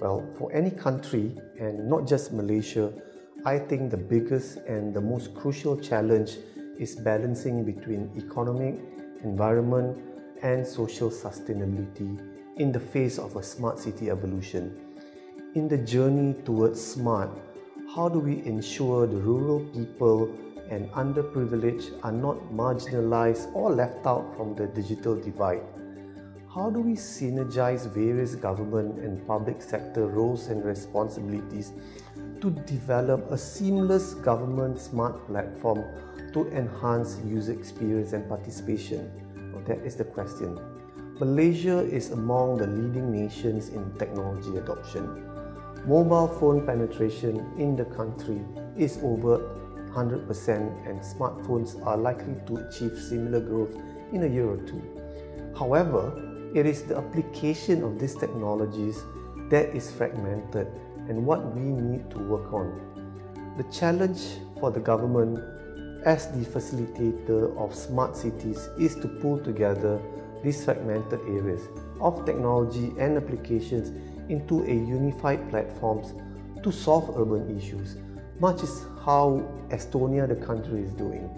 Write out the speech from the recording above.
Well, for any country, and not just Malaysia, I think the biggest and the most crucial challenge is balancing between economic, environment, and social sustainability in the face of a smart city evolution. In the journey towards smart, how do we ensure the rural people and underprivileged are not marginalized or left out from the digital divide? How do we synergize various government and public sector roles and responsibilities to develop a seamless government smart platform to enhance user experience and participation? Well, that is the question. Malaysia is among the leading nations in technology adoption. Mobile phone penetration in the country is over 100% and smartphones are likely to achieve similar growth in a year or two. However, it is the application of these technologies that is fragmented and what we need to work on. The challenge for the government as the facilitator of smart cities is to pull together these fragmented areas of technology and applications into a unified platforms to solve urban issues, much as how Estonia, the country, is doing.